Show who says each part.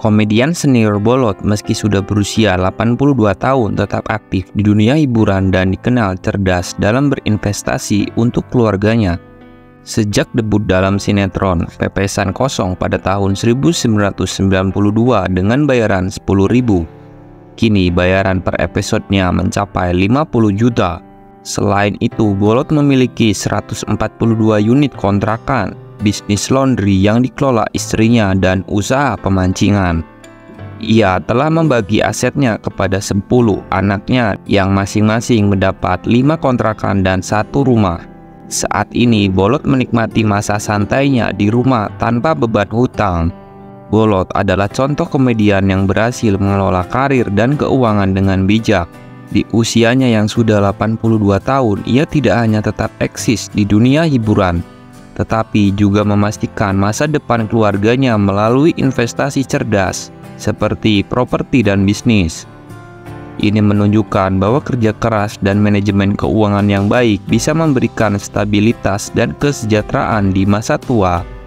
Speaker 1: Komedian senior Bolot meski sudah berusia 82 tahun tetap aktif di dunia hiburan dan dikenal cerdas dalam berinvestasi untuk keluarganya. Sejak debut dalam sinetron Pepesan Kosong pada tahun 1992 dengan bayaran 10.000, kini bayaran per episodenya mencapai 50 juta. Selain itu, Bolot memiliki 142 unit kontrakan bisnis laundry yang dikelola istrinya dan usaha pemancingan. Ia telah membagi asetnya kepada 10 anaknya yang masing-masing mendapat 5 kontrakan dan satu rumah. Saat ini, Bolot menikmati masa santainya di rumah tanpa beban hutang. Bolot adalah contoh komedian yang berhasil mengelola karir dan keuangan dengan bijak. Di usianya yang sudah 82 tahun, ia tidak hanya tetap eksis di dunia hiburan, tetapi juga memastikan masa depan keluarganya melalui investasi cerdas seperti properti dan bisnis. Ini menunjukkan bahwa kerja keras dan manajemen keuangan yang baik bisa memberikan stabilitas dan kesejahteraan di masa tua